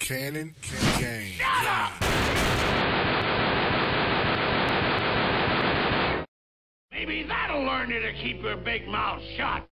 Cannon Gang. Shut up! Maybe that'll learn you to keep your big mouth shut.